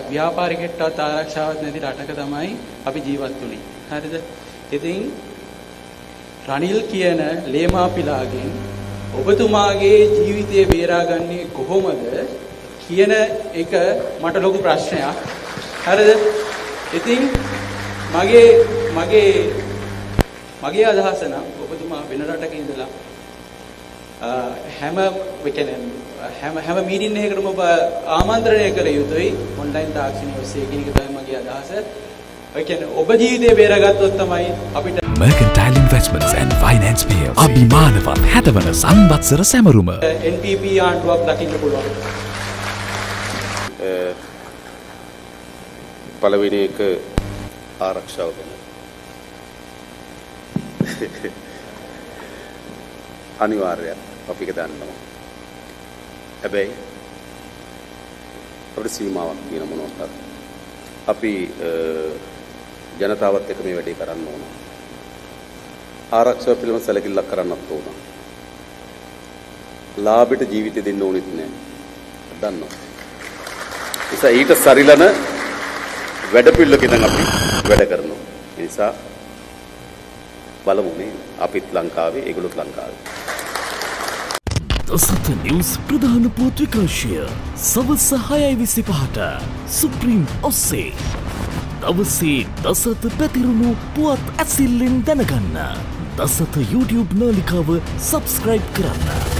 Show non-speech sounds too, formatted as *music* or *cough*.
ව්‍යාපාරිකයටත් ආරක්ෂාවක් නැති රටක තමයි අපි ජීවත් වුනේ. හරිද? ඉතින් රනිල් කියන ලේමාපිලාගෙන් ඔබතුමාගේ ජීවිතය බේරාගන්නේ කොහොමද කියන එක මට ලොකු ප්‍රශ්නයක්. හරිද? ඉතින් මගේ මගේ මගේ අදහස නම් ඔබතුමා වෙන රටක ඉඳලා හැම වෙකෙනෙන් හැම හැම මීටින් එකකටම ඔබ ආමන්ත්‍රණය කළ යුතුයි ඔන්ලයින් තාක්ෂණය ඔස්සේ කියන එක තමයි මගේ අදහස. ඒ කියන්නේ ඔබ ජීවිතේ බේරගත්තොත් තමයි අපිට Mercantile Investments and Finance Pay අභිමානවත් හැටවන සංවත්සර සැමරුම NPP ආණ්ඩුවක් දකින්න පුළුවන්. පළවෙනි එක ආරක්ෂාව ගැන. *laughs* අනිවාර්යයෙන් අපි ඒක දන්නවා. හැබැයි අපිට සීමාවක් තියෙන මොනවද? අපි ජනතාවත් එක්ක මේ වැඩේ කරන්න ඕන. ආරක්ෂාව පිළිබඳ සැලකිල්ලක් කරන්නත් ඕන. ලාභෙට ජීවිතය දෙන්න ඕනෙත් නෑ. දන්නවා. නිසා ඊට සරිලන වැඩ පිළිලක ඉඳන් අපි වැඩ කරනවා. ඒ නිසා බලමුනේ අපිත් ලංකාවේ ඒගොල්ලොත් ලංකාවේ. දසත නිවස් ප්‍රධාන පුවත් විකාශය සවස හයයි විසි පහට සුප්‍රීම් ඔස්සේ. දවසේ දසත පැතිරුණු පුවත් ඇසිල්ලෙන් දැනගන්න. දසත YouTube නාලිකාව සබස්ක්‍රයිබ් කරන්න.